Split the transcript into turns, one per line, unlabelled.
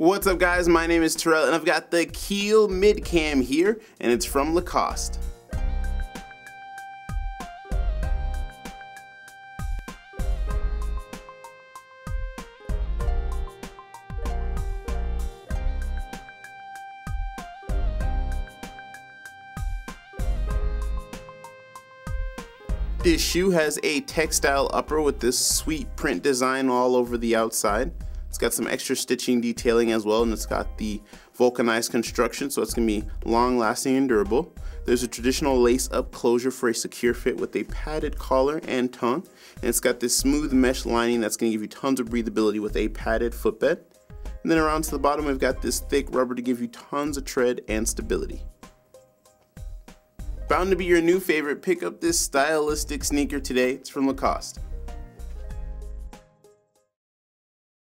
What's up guys, my name is Terrell and I've got the Keel Mid Cam here and it's from Lacoste. This shoe has a textile upper with this sweet print design all over the outside. It's got some extra stitching detailing as well and it's got the vulcanized construction so it's to be long lasting and durable. There's a traditional lace up closure for a secure fit with a padded collar and tongue and it's got this smooth mesh lining that's to give you tons of breathability with a padded footbed. And then around to the bottom we've got this thick rubber to give you tons of tread and stability. Bound to be your new favorite, pick up this stylistic sneaker today. It's from Lacoste.